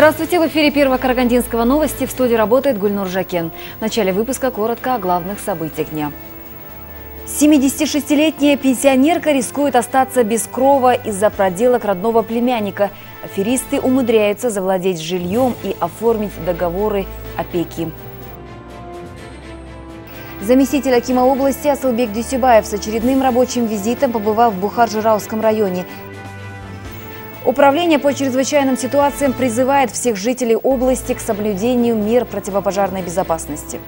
Здравствуйте! В эфире Первого Карагандинского новости. В студии работает Гульнур Жакен. В начале выпуска коротко о главных событиях дня. 76-летняя пенсионерка рискует остаться без крова из-за проделок родного племянника. Аферисты умудряются завладеть жильем и оформить договоры опеки. Заместитель Акима области Асылбек Дюсюбаев с очередным рабочим визитом побывал в Бухар-Жирауском районе. Управление по чрезвычайным ситуациям призывает всех жителей области к соблюдению мер противопожарной безопасности.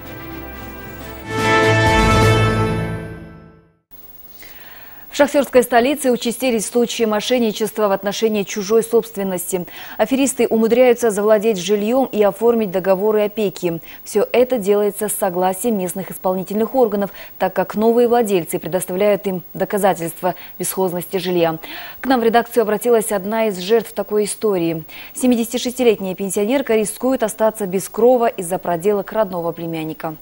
Шахтерской столице участились случаи мошенничества в отношении чужой собственности. Аферисты умудряются завладеть жильем и оформить договоры опеки. Все это делается с согласия местных исполнительных органов, так как новые владельцы предоставляют им доказательства бесхозности жилья. К нам в редакцию обратилась одна из жертв такой истории. 76-летняя пенсионерка рискует остаться без крова из-за проделок родного племянника.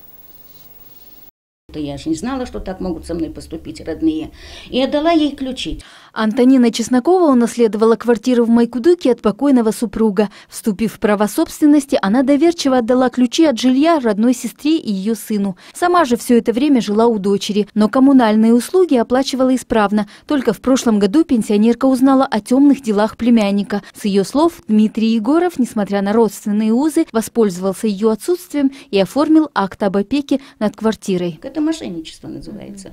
Я же не знала, что так могут со мной поступить родные. И отдала ей ключи. Антонина Чеснокова унаследовала квартиру в Майкудуке от покойного супруга. Вступив в право собственности, она доверчиво отдала ключи от жилья родной сестре и ее сыну. Сама же все это время жила у дочери, но коммунальные услуги оплачивала исправно. Только в прошлом году пенсионерка узнала о темных делах племянника. С ее слов, Дмитрий Егоров, несмотря на родственные узы, воспользовался ее отсутствием и оформил акт об опеке над квартирой. Это мошенничество называется.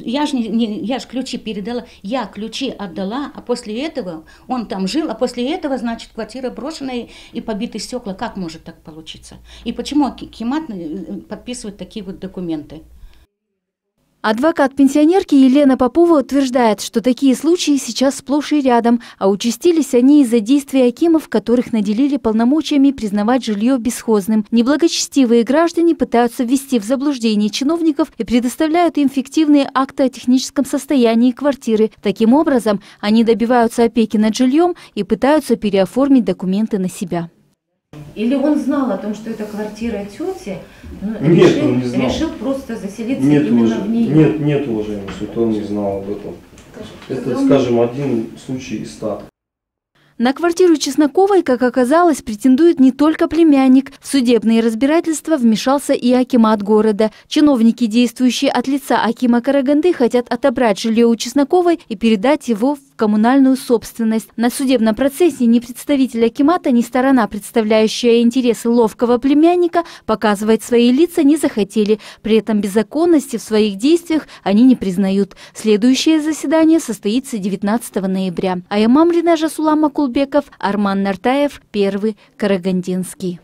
Я же, не, не, я ж ключи передала, я ключи отдала, а после этого он там жил, а после этого, значит, квартира брошенная и побиты стекла. Как может так получиться? И почему Кимат э, подписывает такие вот документы? Адвокат пенсионерки Елена Попова утверждает, что такие случаи сейчас сплошь и рядом, а участились они из-за действий Акимов, которых наделили полномочиями признавать жилье бесхозным. Неблагочестивые граждане пытаются ввести в заблуждение чиновников и предоставляют им фиктивные акты о техническом состоянии квартиры. Таким образом, они добиваются опеки над жильем и пытаются переоформить документы на себя. Или он знал о том, что это квартира тети, но нет, решил, он не знал. решил просто заселиться нет, именно уже, в нее? Нет, нет, уважаемый суд, он не знал об этом. Это, скажем, один случай из ста. На квартиру Чесноковой, как оказалось, претендует не только племянник. В судебные разбирательства вмешался и Акимат города. Чиновники, действующие от лица Акима Караганды, хотят отобрать жилье у Чесноковой и передать его в коммунальную собственность. На судебном процессе ни представитель Акимата, ни сторона, представляющая интересы ловкого племянника, показывать свои лица не захотели. При этом беззаконности в своих действиях они не признают. Следующее заседание состоится 19 ноября. А имам Ринажа Сулама Кулбеков, Арман Нартаев, первый Карагандинский.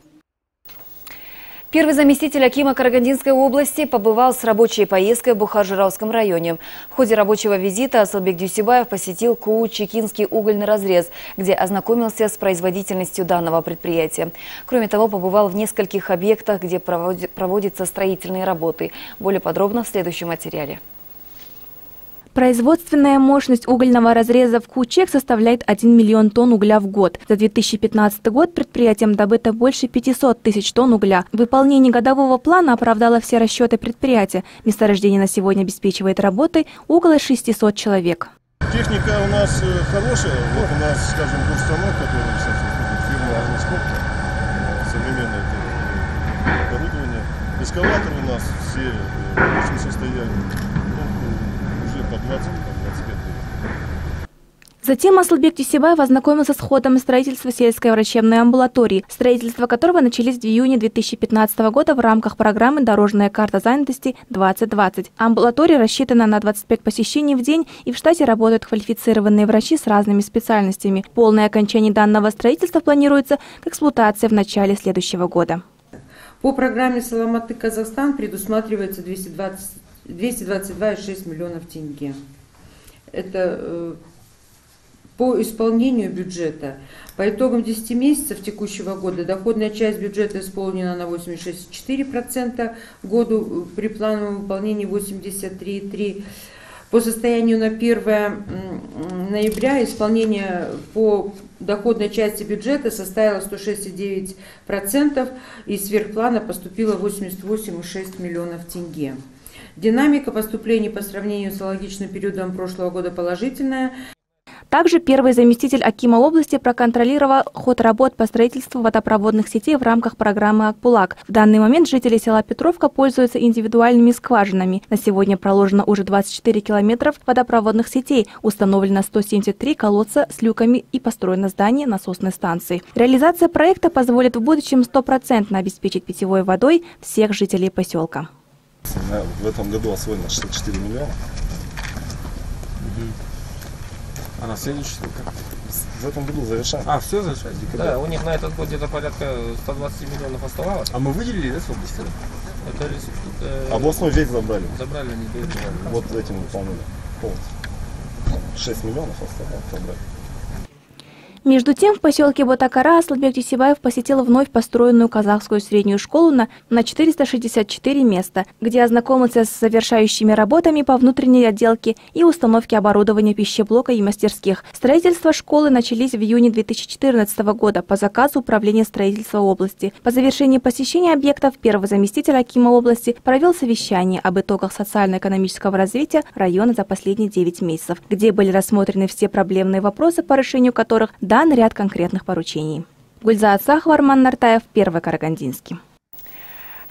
Первый заместитель Акима Карагандинской области побывал с рабочей поездкой в Бухар-Жирауском районе. В ходе рабочего визита Асылбек Дюсибаев посетил КУ «Чекинский угольный разрез», где ознакомился с производительностью данного предприятия. Кроме того, побывал в нескольких объектах, где проводятся строительные работы. Более подробно в следующем материале. Производственная мощность угольного разреза в Кучек составляет 1 миллион тонн угля в год. За 2015 год предприятием добыто больше 500 тысяч тонн угля. Выполнение годового плана оправдало все расчеты предприятия. Месторождение на сегодня обеспечивает работой около 600 человек. Техника у нас э, хорошая. Вот у нас, скажем, бурстанок, который фирма Армископ, э, современное оборудование. Эскаваторы у нас все в лучшем состоянии по 20, по 25 Затем Аслбек Тюсебаев ознакомился с ходом строительства сельской врачебной амбулатории, строительство которого начались в июне 2015 года в рамках программы «Дорожная карта занятости 2020». Амбулатория рассчитана на 25 посещений в день, и в штате работают квалифицированные врачи с разными специальностями. Полное окончание данного строительства планируется к эксплуатации в начале следующего года. По программе «Саламаты Казахстан» предусматривается 220 222,6 миллионов тенге. Это э, по исполнению бюджета. По итогам 10 месяцев текущего года доходная часть бюджета исполнена на 86,4%, году при плановом выполнении 83,3%. По состоянию на 1 ноября исполнение по доходной части бюджета составило 106,9% и сверхплана поступило 88,6 миллионов тенге. Динамика поступлений по сравнению с аналогичным периодом прошлого года положительная. Также первый заместитель Акима области проконтролировал ход работ по строительству водопроводных сетей в рамках программы «Акпулак». В данный момент жители села Петровка пользуются индивидуальными скважинами. На сегодня проложено уже 24 километров водопроводных сетей, установлено 173 колодца с люками и построено здание насосной станции. Реализация проекта позволит в будущем стопроцентно обеспечить питьевой водой всех жителей поселка. В этом году освоено 64 миллиона. А на следующий как? В этом году завершаем. А, все завершается? Да, у них на этот год где-то порядка 120 миллионов оставалось. А мы выделили, да, с области? Это, это Областной весь забрали. забрали они до этого. Вот этим выполнили полностью. 6 миллионов осталось забрали. Между тем, в поселке Ботакара Аслбек Дюсибаев посетил вновь построенную казахскую среднюю школу на, на 464 места, где ознакомился с завершающими работами по внутренней отделке и установке оборудования пищеблока и мастерских. Строительство школы начались в июне 2014 года по заказу Управления строительства области. По завершении посещения объектов первый заместитель Акима области провел совещание об итогах социально-экономического развития района за последние 9 месяцев, где были рассмотрены все проблемные вопросы, по решению которых дан ряд конкретных поручений. Гульза Ацахова, Арман Нартаев, Первый Карагандинский.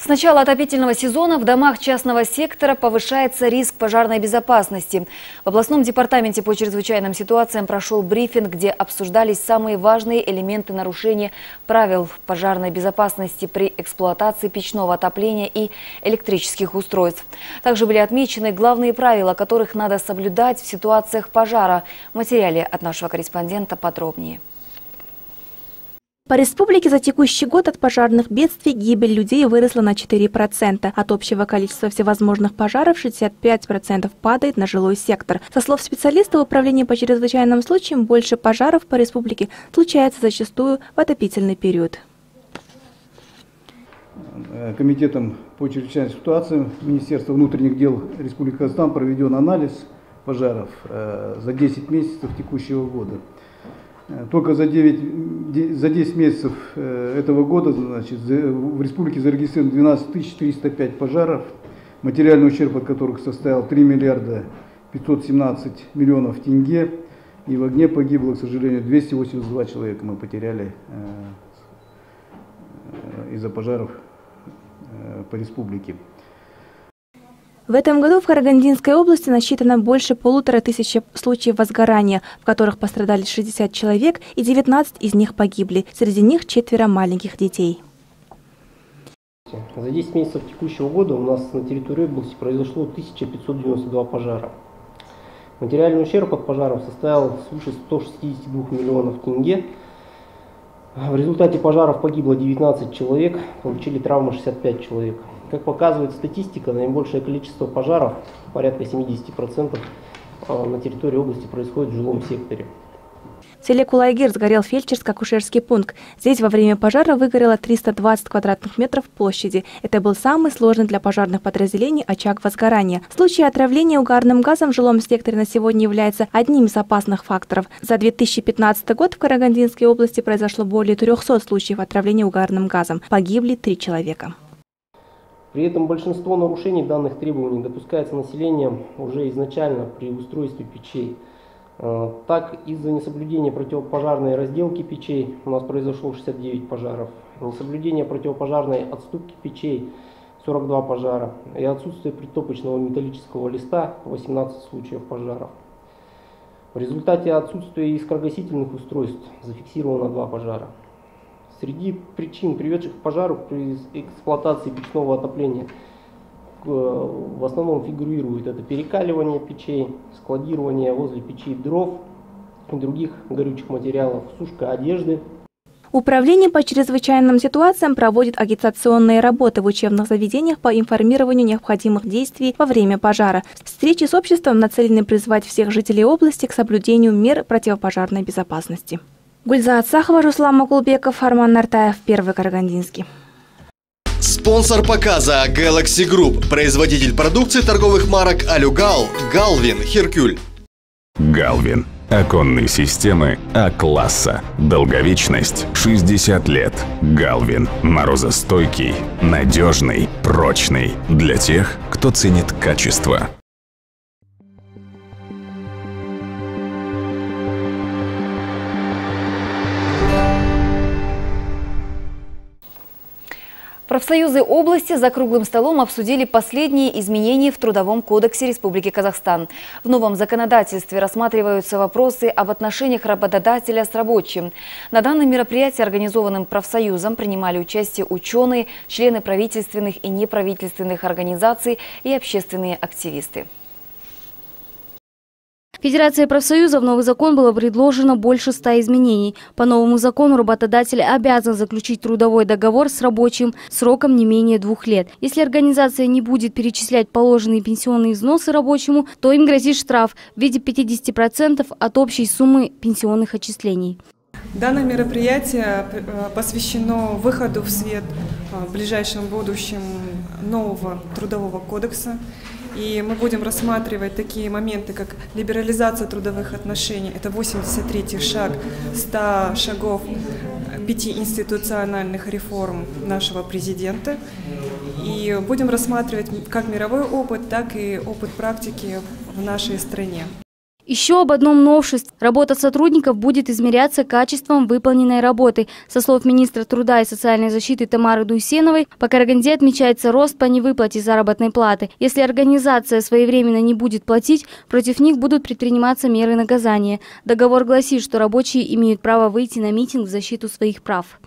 С начала отопительного сезона в домах частного сектора повышается риск пожарной безопасности. В областном департаменте по чрезвычайным ситуациям прошел брифинг, где обсуждались самые важные элементы нарушения правил пожарной безопасности при эксплуатации печного отопления и электрических устройств. Также были отмечены главные правила, которых надо соблюдать в ситуациях пожара. В материале от нашего корреспондента подробнее. По республике за текущий год от пожарных бедствий гибель людей выросла на 4%. От общего количества всевозможных пожаров 65% падает на жилой сектор. Со слов специалистов Управления по чрезвычайным случаям, больше пожаров по республике случается зачастую в отопительный период. Комитетом по чрезвычайным ситуациям Министерства внутренних дел Республики Казахстан проведен анализ пожаров э, за 10 месяцев текущего года. Э, только за, 9, за 10 месяцев э, этого года значит, в республике зарегистрировано 12 405 пожаров, материальный ущерб от которых составил 3 миллиарда 517 миллионов тенге. И в огне погибло, к сожалению, 282 человека мы потеряли из-за пожаров по республике. В этом году в Карагандинской области насчитано больше полутора тысячи случаев возгорания, в которых пострадали 60 человек и 19 из них погибли. Среди них четверо маленьких детей. За 10 месяцев текущего года у нас на территории области произошло 1592 пожара. Материальный ущерб от пожаров составил свыше 162 миллионов тенге. В результате пожаров погибло 19 человек, получили травмы 65 человек. Как показывает статистика, наибольшее количество пожаров, порядка 70%, а, на территории области происходит в жилом секторе. В селе Кулайгир сгорел фельдшерско-акушерский пункт. Здесь во время пожара выгорело 320 квадратных метров площади. Это был самый сложный для пожарных подразделений очаг возгорания. Случай отравления угарным газом в жилом секторе на сегодня является одним из опасных факторов. За 2015 год в Карагандинской области произошло более 300 случаев отравления угарным газом. Погибли три человека. При этом большинство нарушений данных требований допускается населением уже изначально при устройстве печей. А, так, из-за несоблюдения противопожарной разделки печей у нас произошло 69 пожаров, несоблюдение противопожарной отступки печей 42 пожара и отсутствие притопочного металлического листа 18 случаев пожаров. В результате отсутствия искрогасительных устройств зафиксировано 2 пожара. Среди причин, приведших к пожару при эксплуатации печного отопления, в основном фигурирует это перекаливание печей, складирование возле печей дров и других горючих материалов, сушка одежды. Управление по чрезвычайным ситуациям проводит агитационные работы в учебных заведениях по информированию необходимых действий во время пожара. Встречи с обществом нацелены призвать всех жителей области к соблюдению мер противопожарной безопасности. Гульза Ацахова, Руслан Макулбеков, Арман Нартаев, Первый Карагандинский. Спонсор показа Galaxy Group, производитель продукции торговых марок Алюгал, Галвин, Херкюль. Галвин. Оконные системы А-класса. Долговечность 60 лет. Галвин. Морозостойкий, надежный, прочный. Для тех, кто ценит качество. Профсоюзы области за круглым столом обсудили последние изменения в Трудовом кодексе Республики Казахстан. В новом законодательстве рассматриваются вопросы об отношениях работодателя с рабочим. На данном мероприятии, организованном профсоюзом, принимали участие ученые, члены правительственных и неправительственных организаций и общественные активисты. Федерация профсоюзов новый закон было предложено больше ста изменений. По новому закону работодатель обязан заключить трудовой договор с рабочим сроком не менее двух лет. Если организация не будет перечислять положенные пенсионные взносы рабочему, то им грозит штраф в виде 50% от общей суммы пенсионных отчислений. Данное мероприятие э, посвящено выходу в свет э, в ближайшем будущем нового трудового кодекса. И мы будем рассматривать такие моменты, как либерализация трудовых отношений. Это 83-й шаг 100 шагов пяти институциональных реформ нашего президента. И будем рассматривать как мировой опыт, так и опыт практики в нашей стране. Еще об одном новшестве. Работа сотрудников будет измеряться качеством выполненной работы. Со слов министра труда и социальной защиты Тамары Дуйсеновой, по Караганде отмечается рост по невыплате заработной платы. Если организация своевременно не будет платить, против них будут предприниматься меры наказания. Договор гласит, что рабочие имеют право выйти на митинг в защиту своих прав.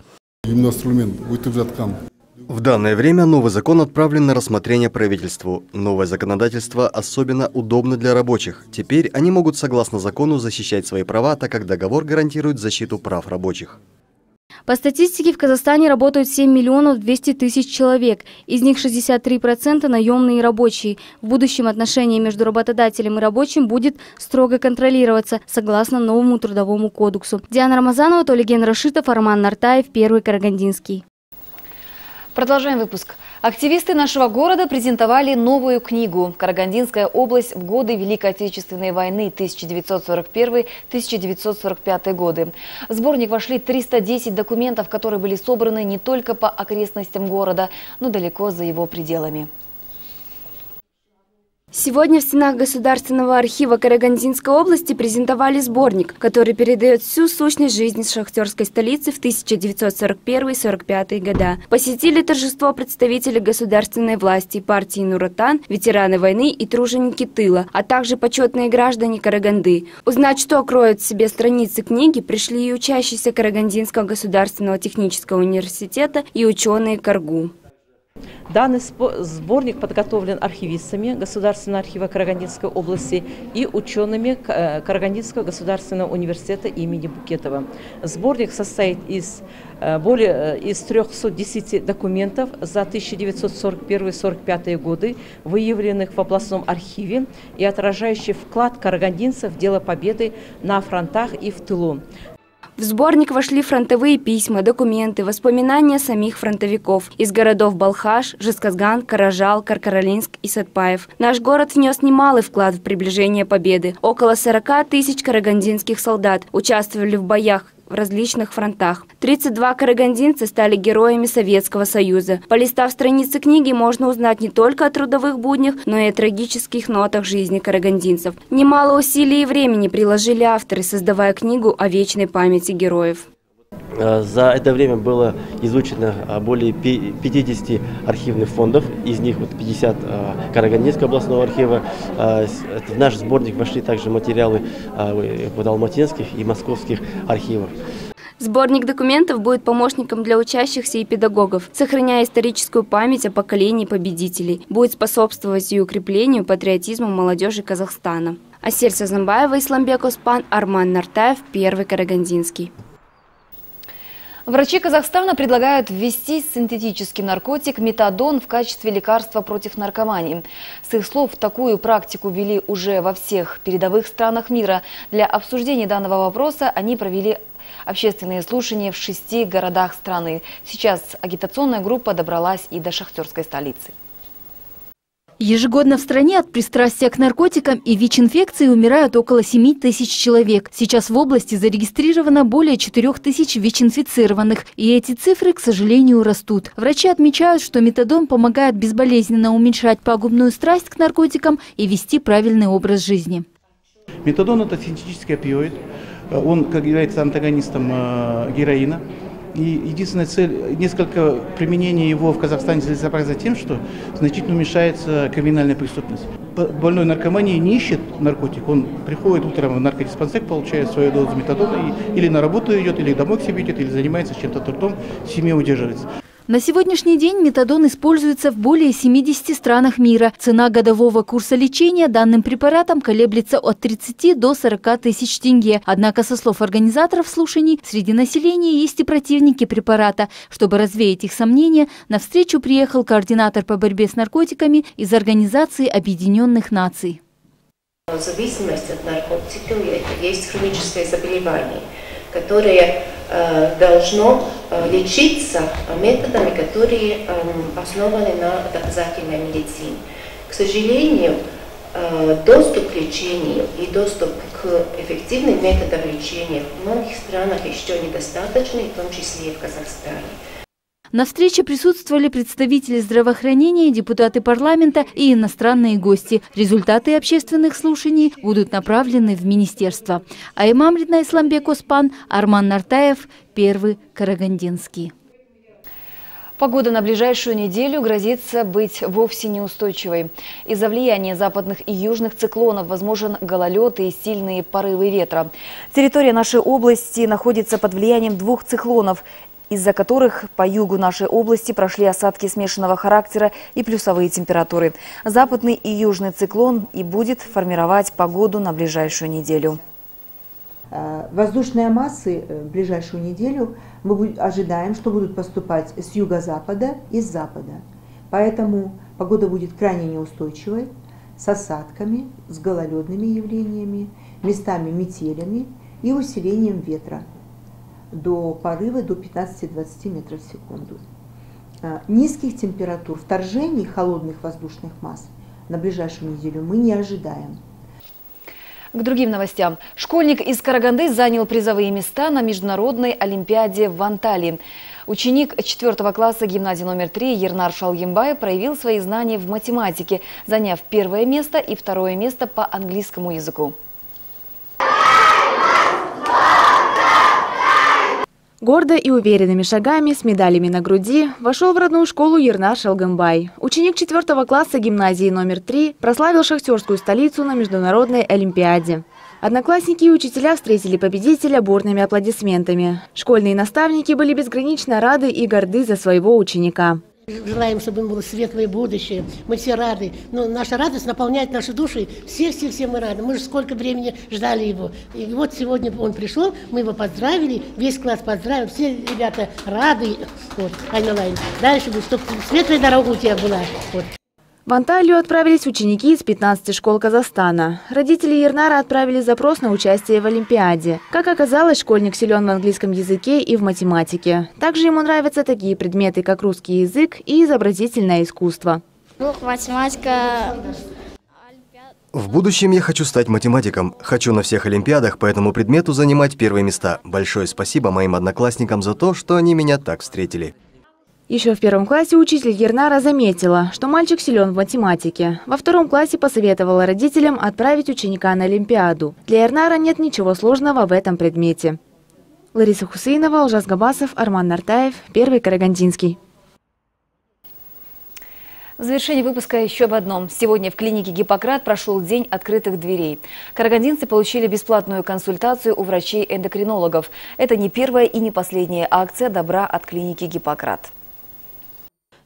В данное время новый закон отправлен на рассмотрение правительству. Новое законодательство особенно удобно для рабочих. Теперь они могут согласно закону защищать свои права, так как договор гарантирует защиту прав рабочих. По статистике в Казахстане работают 7 миллионов 200 тысяч человек. Из них 63% наемные рабочие. В будущем отношение между работодателем и рабочим будет строго контролироваться, согласно новому трудовому кодексу. Диана Рамазанова, Толиген Рашитов, Арман Нартаев, Первый Карагандинский. Продолжаем выпуск. Активисты нашего города презентовали новую книгу «Карагандинская область в годы Великой Отечественной войны 1941-1945 годы». В сборник вошли 310 документов, которые были собраны не только по окрестностям города, но далеко за его пределами. Сегодня в стенах Государственного архива Карагандинской области презентовали сборник, который передает всю сущность жизни шахтерской столицы в 1941-1945 года. Посетили торжество представители государственной власти, партии Нуротан, ветераны войны и труженики тыла, а также почетные граждане Караганды. Узнать, что кроют в себе страницы книги, пришли и учащиеся Карагандинского государственного технического университета и ученые Каргу. Данный сборник подготовлен архивистами Государственного архива Карагандинской области и учеными э, Карагандинского государственного университета имени Букетова. Сборник состоит из э, более э, из 310 документов за 1941-1945 годы, выявленных в областном архиве и отражающих вклад карагандинцев в дело победы на фронтах и в тылу. В сборник вошли фронтовые письма, документы, воспоминания самих фронтовиков из городов Балхаш, Жесказган, Каражал, Каркаролинск и Сатпаев. Наш город внес немалый вклад в приближение победы. Около 40 тысяч карагандинских солдат участвовали в боях в различных фронтах. 32 карагандинца стали героями Советского Союза. Полистав страницы книги, можно узнать не только о трудовых буднях, но и о трагических нотах жизни карагандинцев. Немало усилий и времени приложили авторы, создавая книгу о вечной памяти героев. Э, за это время было изучено э, более 50 архивных фондов, из них вот 50 э, Карагандинского областного архива. В наш сборник вошли также материалы вот алматинских и московских архивов. Сборник документов будет помощником для учащихся и педагогов, сохраняя историческую память о поколении победителей, будет способствовать и укреплению патриотизма молодежи Казахстана. Асель Сазамбаева, Исламбек Оспан, Арман Нартаев, Первый Карагандинский. Врачи Казахстана предлагают ввести синтетический наркотик метадон в качестве лекарства против наркомании. С их слов, такую практику ввели уже во всех передовых странах мира. Для обсуждения данного вопроса они провели общественные слушания в шести городах страны. Сейчас агитационная группа добралась и до шахтерской столицы. Ежегодно в стране от пристрастия к наркотикам и ВИЧ-инфекции умирают около 7 тысяч человек. Сейчас в области зарегистрировано более 4 тысяч ВИЧ-инфицированных, и эти цифры, к сожалению, растут. Врачи отмечают, что метадон помогает безболезненно уменьшать пагубную страсть к наркотикам и вести правильный образ жизни. Метадон – это синтетический опиоид. Он как является антагонистом э, героина. И единственная цель, несколько применения его в Казахстане целесообразно тем, что значительно уменьшается криминальная преступность. Больной наркомании не ищет наркотик, он приходит утром в наркодиспансер, получает свою дозу метадона и, или на работу идет, или домой к себе идет, или занимается чем-то трудом, семья удерживается. На сегодняшний день метадон используется в более 70 странах мира. Цена годового курса лечения данным препаратом колеблется от 30 до 40 тысяч тенге. Однако, со слов организаторов слушаний, среди населения есть и противники препарата. Чтобы развеять их сомнения, на встречу приехал координатор по борьбе с наркотиками из Организации Объединенных Наций. Зависимость от наркотиков есть хроническое заболевание, которое должно э, лечиться методами, которые эм, основаны на доказательной медицине. К сожалению, э, доступ к лечению и доступ к эффективным методам лечения в многих странах еще недостаточный, в том числе и в Казахстане. На встрече присутствовали представители здравоохранения, депутаты парламента и иностранные гости. Результаты общественных слушаний будут направлены в министерство. Аймам Ридна Исламбек Оспан, Арман Нартаев, Первый Карагандинский. Погода на ближайшую неделю грозится быть вовсе неустойчивой. Из-за влияния западных и южных циклонов возможен гололед и сильные порывы ветра. Территория нашей области находится под влиянием двух циклонов из-за которых по югу нашей области прошли осадки смешанного характера и плюсовые температуры. Западный и южный циклон и будет формировать погоду на ближайшую неделю. Э, воздушные массы э, в ближайшую неделю мы ожидаем, что будут поступать с юго-запада и с запада. Поэтому погода будет крайне неустойчивой, с осадками, с гололедными явлениями, местами метелями и усилением ветра до порыва до 15-20 метров в секунду. А, низких температур, вторжений холодных воздушных масс на ближайшую неделю мы не ожидаем. К другим новостям. Школьник из Караганды занял призовые места на международной олимпиаде в Анталии. Ученик 4 класса гимназии номер 3 Ернар Шалгимбай проявил свои знания в математике, заняв первое место и второе место по английскому языку. Гордо и уверенными шагами с медалями на груди вошел в родную школу Ернар Шалгамбай. Ученик 4 класса гимназии номер 3 прославил шахтерскую столицу на международной олимпиаде. Одноклассники и учителя встретили победителя бурными аплодисментами. Школьные наставники были безгранично рады и горды за своего ученика. Желаем, чтобы было светлое будущее. Мы все рады. Но наша радость наполняет наши души. Все-все-все мы рады. Мы же сколько времени ждали его. И вот сегодня он пришел, мы его поздравили, весь класс поздравил. Все ребята рады. Вот, Айналайн. Дальше будет, чтобы светлая дорога у тебя была. Вот. В Анталию отправились ученики из 15 школ Казахстана. Родители Ернара отправили запрос на участие в Олимпиаде. Как оказалось, школьник силен в английском языке и в математике. Также ему нравятся такие предметы, как русский язык и изобразительное искусство. Математика в будущем я хочу стать математиком. Хочу на всех олимпиадах по этому предмету занимать первые места. Большое спасибо моим одноклассникам за то, что они меня так встретили. Еще в первом классе учитель Ернара заметила, что мальчик силен в математике. Во втором классе посоветовала родителям отправить ученика на Олимпиаду. Для Ернара нет ничего сложного в этом предмете. Лариса Хусейнова, Лжас Габасов, Арман Нартаев, Первый Карагандинский. В завершении выпуска еще об одном. Сегодня в клинике «Гиппократ» прошел день открытых дверей. Карагандинцы получили бесплатную консультацию у врачей-эндокринологов. Это не первая и не последняя акция добра от клиники «Гиппократ».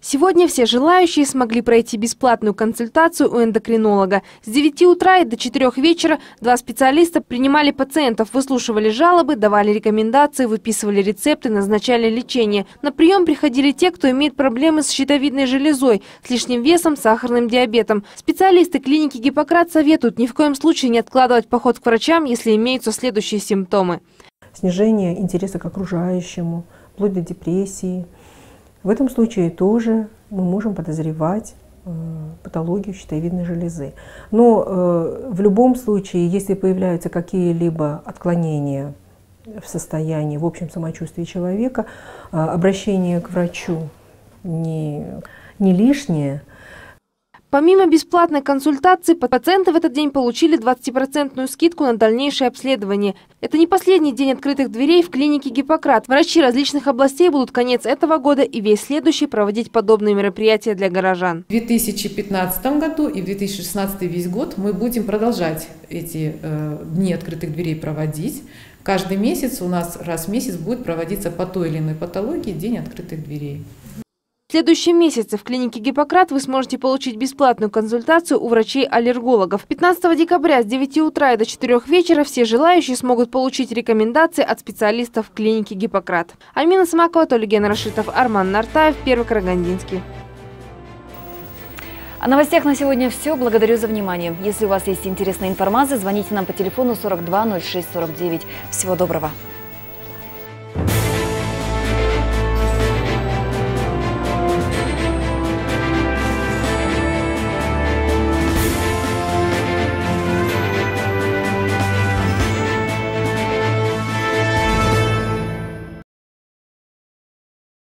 Сегодня все желающие смогли пройти бесплатную консультацию у эндокринолога. С 9 утра и до 4 вечера два специалиста принимали пациентов, выслушивали жалобы, давали рекомендации, выписывали рецепты, назначали лечение. На прием приходили те, кто имеет проблемы с щитовидной железой, с лишним весом, сахарным диабетом. Специалисты клиники Гиппократ советуют ни в коем случае не откладывать поход к врачам, если имеются следующие симптомы. Снижение интереса к окружающему, вплоть до депрессии – в этом случае тоже мы можем подозревать э, патологию щитовидной железы. Но э, в любом случае, если появляются какие-либо отклонения в состоянии, в общем самочувствии человека, э, обращение к врачу не, не лишнее – Помимо бесплатной консультации, пациенты в этот день получили 20% скидку на дальнейшее обследование. Это не последний день открытых дверей в клинике Гиппократ. Врачи различных областей будут конец этого года и весь следующий проводить подобные мероприятия для горожан. В 2015 году и в 2016 весь год мы будем продолжать эти э, дни открытых дверей проводить. Каждый месяц у нас раз в месяц будет проводиться по той или иной патологии день открытых дверей. Следующем месяце в клинике Гиппократ вы сможете получить бесплатную консультацию у врачей-аллергологов. 15 декабря с 9 утра и до 4 вечера все желающие смогут получить рекомендации от специалистов клиники Гиппократ. Амина Самакова, Толиген Рашитов, Арман Нартаев, Первый Карагандинский. О новостях на сегодня все. Благодарю за внимание. Если у вас есть интересная информация, звоните нам по телефону 42 06 49. Всего доброго.